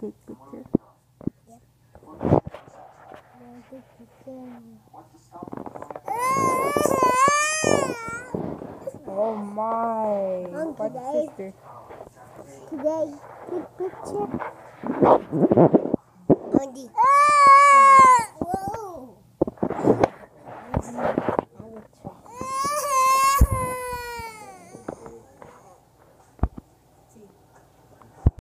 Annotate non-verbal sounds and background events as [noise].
take picture? Oh my. Monkey What sister? Today, take picture. [laughs] Andy.